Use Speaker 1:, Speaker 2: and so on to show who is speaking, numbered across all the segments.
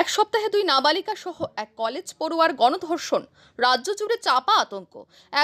Speaker 1: এক সপ্তাহে দুই নাবালিকা সহ এক কলেজ পড়ুয়ার গণধর্ষণ। রাজ্য জুড়ে চাপা আতঙ্ক।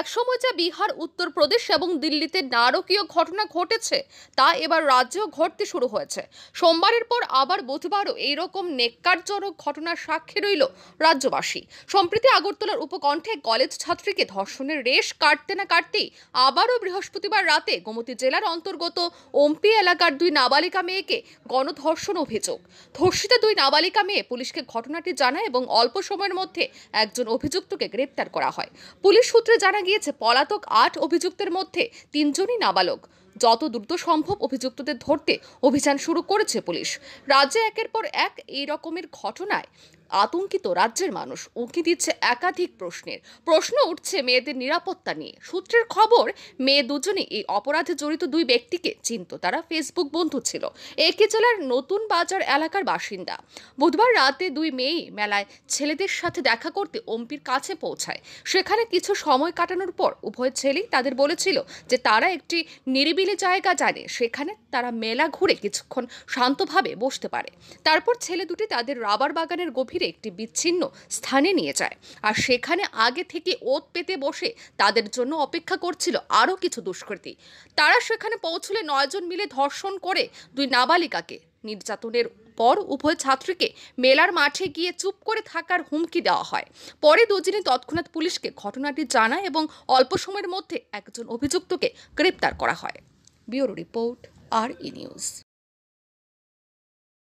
Speaker 1: একসময় যা বিহার, উত্তরপ্রদেশ এবং দিল্লিতে নারকীয় ঘটনা ঘটেছে, তা এবার রাজ্যেও ঘটতে শুরু হয়েছে। সোমবারের পর আবার বুধবারও এইরকম নেককারজনক ঘটনার সাক্ষী রইল রাজ্যবাসী। সম্প্রতি আগরতলার উপকণ্ঠে কলেজ ছাত্রীকে ধর্ষণের রেশ কাটতে না কাটতেই আবারও বৃহস্পতিবার রাতে গোমতী জেলার অন্তর্গত ওমপি এলাকার দুই নাবালিকা মেয়েকে গণধর্ষণ অভিযোগ। ধর্ষিতা দুই নাবালিকা মেয়ে পুলিশকে ঘটনাটি জানায় এবং অল্প সময়ের মধ্যে একজন অভিযুক্তকে গ্রেপ্তার করা হয়। পুলিশ সূত্রে জানা গিয়েছে, পলাতক আট অভিযুক্তের মধ্যে তিনজনই নাবালক। যত দ্রুত সম্ভব অভিযুক্তদের ধরতে অভিযান শুরু করেছে পুলিশ। রাজ্যে একের পর এক এই রকমের ঘটনায় আতঙ্কিত রাজ্যের মানুষ উঁকি দিচ্ছে একাধিক প্রশ্নের। প্রশ্ন উঠছে মেয়েদের নিরাপত্তা নিয়ে। সূত্রের খবর, মেয়ে দুজনই এই অপরাধে জড়িত দুই ব্যক্তিকে চিনত তারা ফেসবুক বন্ধু ছিল। একই জেলার নতুন বাজার এলাকার বাসিন্দা। বুধবার রাতে দুই মেয়ে মেলায় ছেলেদের সাথে দেখা করতে অম্পির কাছে পৌঁছায়। সেখানে কিছু সময় কাটানোর পর উভয় ছেলেই তাদের বলেছিল যে তারা একটি নিরিবিলি জায়গা জানে সেখানে তারা মেলা ঘুরে কিছুক্ষণ শান্তভাবে বসতে পারে। তারপর ছেলে দুটি তাদের রাবার বাগানের গভীরে একটি বিচ্ছিন্ন স্থানে নিয়ে যায়। আর সেখানে আগে থেকে ওত পেতে বসে তাদের জন্য অপেক্ষা করছিল আরও কিছু দুষ্কৃতী। তারা সেখানে পৌঁছলে নয়জন মিলে ধর্ষণ করে দুই নাবালিকাকে, নির্যাতনের পর উভয় ছাত্রীকে মেলার মাঠে গিয়ে চুপ করে থাকার হুমকি দেওয়া হয়। পরে দুজনে তৎক্ষণাৎ পুলিশকে ঘটনাটি জানায় এবং অল্প সময়ের মধ্যে একজন অভিযুক্তকে গ্রেপ্তার করা হয়। Bureau report R E news